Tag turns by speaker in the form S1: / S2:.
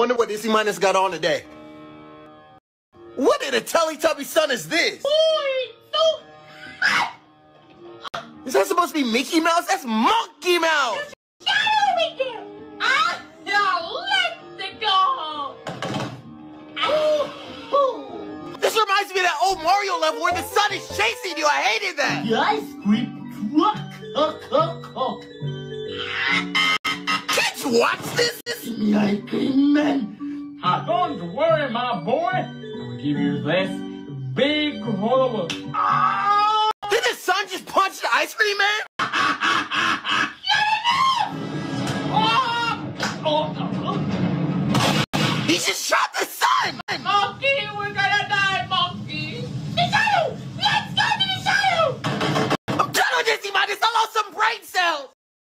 S1: wonder what Disney Minus got on today. What in a Teletubby sun is this? Is that supposed to be Mickey Mouse? That's Monkey Mouse! This reminds me of that old Mario level where the sun is chasing you. I hated that.
S2: The Ice cream truck.
S1: watch this?
S2: Amen.
S3: I ah, don't worry, my boy. I will give you this big hole.
S4: Ah!
S1: Did the sun just punch the ice cream man? Ah!
S4: Oh,
S1: he just shot the sun!
S4: Monkey, we're gonna die, monkey! Let's go
S1: some brain cells!